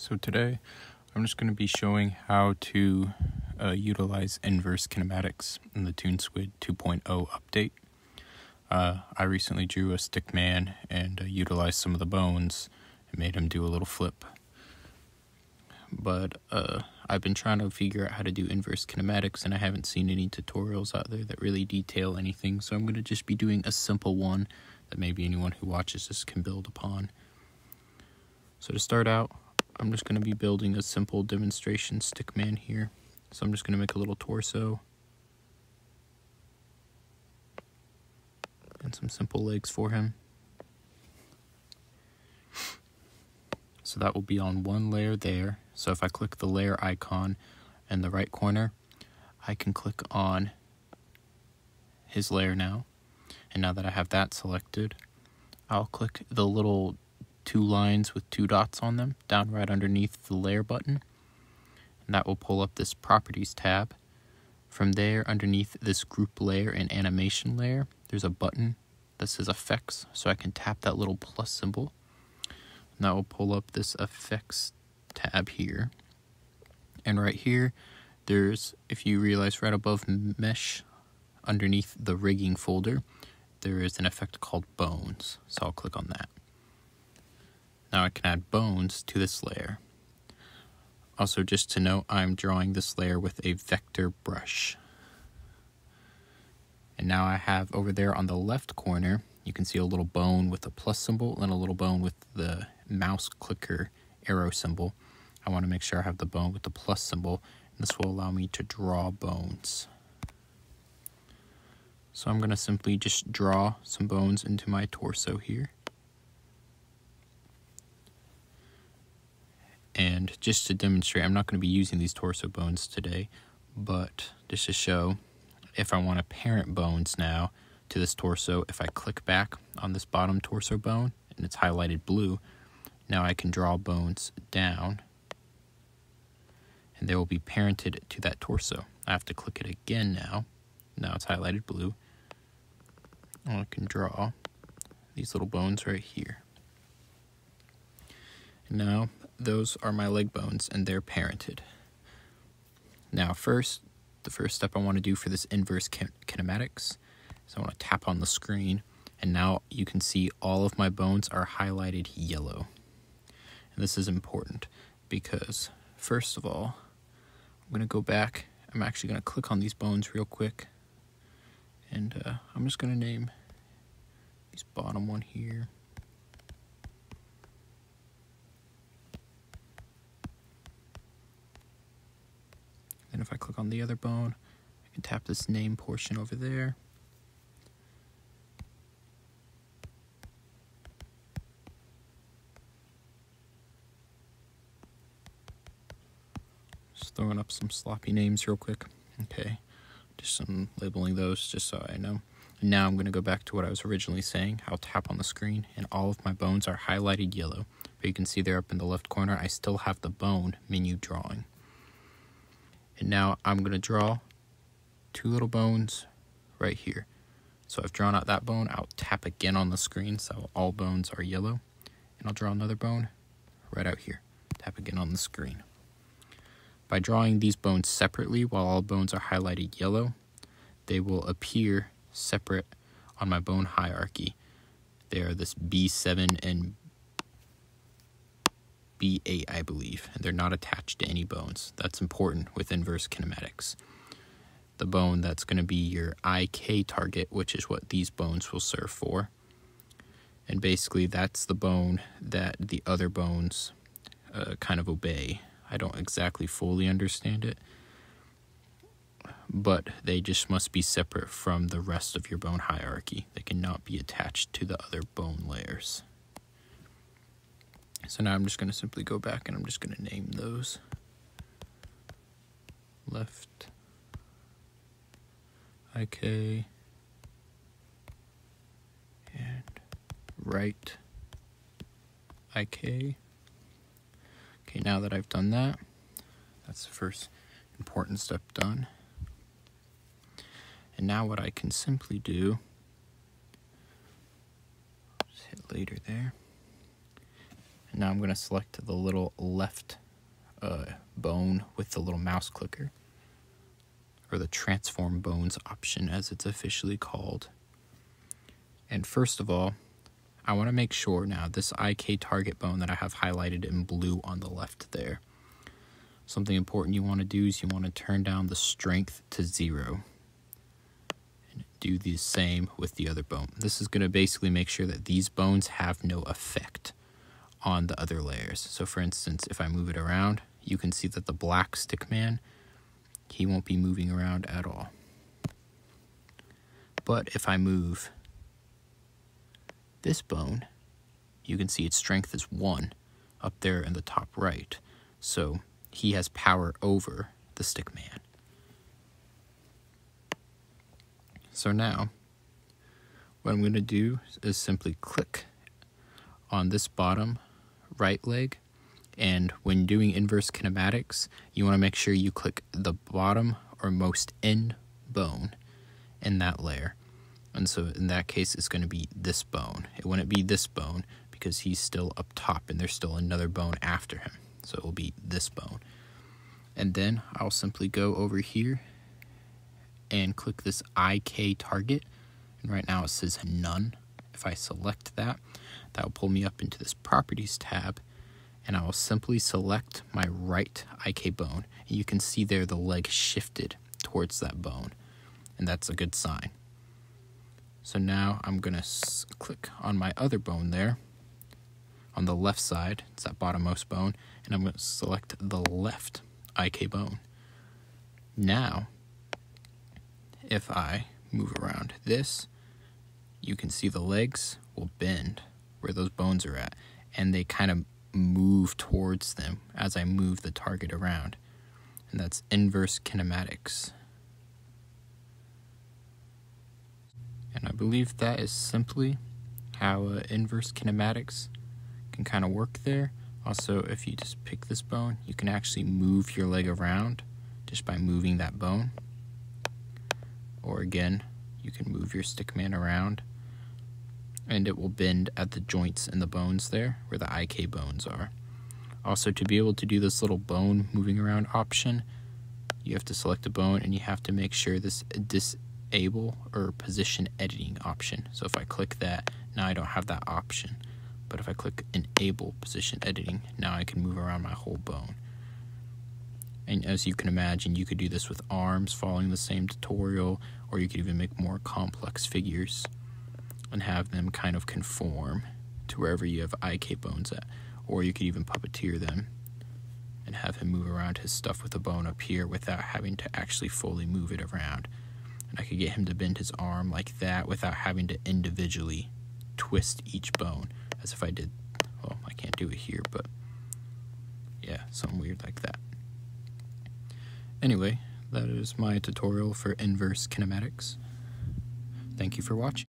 So today I'm just going to be showing how to uh, utilize inverse kinematics in the ToonSquid 2.0 update. Uh, I recently drew a stick man and uh, utilized some of the bones and made him do a little flip. But uh, I've been trying to figure out how to do inverse kinematics and I haven't seen any tutorials out there that really detail anything, so I'm going to just be doing a simple one that maybe anyone who watches this can build upon. So to start out, I'm just going to be building a simple demonstration stick man here. So I'm just going to make a little torso. And some simple legs for him. So that will be on one layer there. So if I click the layer icon in the right corner, I can click on his layer now. And now that I have that selected, I'll click the little two lines with two dots on them down right underneath the layer button. And that will pull up this properties tab. From there, underneath this group layer and animation layer, there's a button that says effects. So I can tap that little plus symbol. And that will pull up this effects tab here. And right here, there's, if you realize right above mesh, underneath the rigging folder, there is an effect called bones. So I'll click on that. Now I can add bones to this layer. Also, just to note, I'm drawing this layer with a vector brush. And now I have over there on the left corner, you can see a little bone with a plus symbol and a little bone with the mouse clicker arrow symbol. I want to make sure I have the bone with the plus symbol. And this will allow me to draw bones. So I'm going to simply just draw some bones into my torso here. And just to demonstrate, I'm not going to be using these torso bones today, but just to show, if I want to parent bones now to this torso, if I click back on this bottom torso bone, and it's highlighted blue, now I can draw bones down, and they will be parented to that torso. I have to click it again now. Now it's highlighted blue. And I can draw these little bones right here. And now those are my leg bones and they're parented. Now first, the first step I want to do for this inverse kin kinematics is I want to tap on the screen and now you can see all of my bones are highlighted yellow. And this is important because first of all, I'm going to go back. I'm actually going to click on these bones real quick and uh, I'm just going to name this bottom one here. Then if I click on the other bone, I can tap this name portion over there. Just throwing up some sloppy names real quick. Okay, just some labeling those just so I know. And now I'm going to go back to what I was originally saying. I'll tap on the screen and all of my bones are highlighted yellow. But you can see there up in the left corner, I still have the bone menu drawing. And now I'm going to draw two little bones right here. So I've drawn out that bone. I'll tap again on the screen so all bones are yellow. And I'll draw another bone right out here. Tap again on the screen. By drawing these bones separately while all bones are highlighted yellow, they will appear separate on my bone hierarchy. They are this B7 and B8, I believe, and they're not attached to any bones. That's important with inverse kinematics. The bone that's going to be your IK target, which is what these bones will serve for. And basically, that's the bone that the other bones uh, kind of obey. I don't exactly fully understand it, but they just must be separate from the rest of your bone hierarchy. They cannot be attached to the other bone layers. So now I'm just going to simply go back and I'm just going to name those. Left, IK, and right, IK. Okay, now that I've done that, that's the first important step done. And now what I can simply do, just hit later there, now I'm going to select the little left uh, bone with the little mouse clicker, or the transform bones option as it's officially called. And first of all, I want to make sure now this IK target bone that I have highlighted in blue on the left there. Something important you want to do is you want to turn down the strength to zero. And do the same with the other bone. This is going to basically make sure that these bones have no effect on the other layers. So for instance, if I move it around, you can see that the black stick man, he won't be moving around at all. But if I move this bone, you can see its strength is 1 up there in the top right. So he has power over the stick man. So now, what I'm going to do is simply click on this bottom right leg. And when doing inverse kinematics, you want to make sure you click the bottom or most end bone in that layer. And so in that case, it's going to be this bone. It wouldn't be this bone because he's still up top and there's still another bone after him. So it will be this bone. And then I'll simply go over here and click this IK target. And right now it says none. If I select that, that will pull me up into this properties tab and I will simply select my right IK bone. And you can see there the leg shifted towards that bone. And that's a good sign. So now I'm going to click on my other bone there on the left side. It's that bottommost bone. And I'm going to select the left IK bone. Now, if I move around this, you can see the legs will bend where those bones are at. And they kind of move towards them as I move the target around. And that's inverse kinematics. And I believe that is simply how uh, inverse kinematics can kind of work there. Also, if you just pick this bone, you can actually move your leg around just by moving that bone. Or again, you can move your stickman around and it will bend at the joints in the bones there where the IK bones are. Also, to be able to do this little bone moving around option, you have to select a bone and you have to make sure this disable or position editing option. So if I click that, now I don't have that option. But if I click enable position editing, now I can move around my whole bone. And as you can imagine, you could do this with arms following the same tutorial, or you could even make more complex figures and have them kind of conform to wherever you have IK bones at. Or you could even puppeteer them and have him move around his stuff with a bone up here without having to actually fully move it around. And I could get him to bend his arm like that without having to individually twist each bone as if I did, well, I can't do it here, but yeah, something weird like that. Anyway, that is my tutorial for inverse kinematics. Thank you for watching.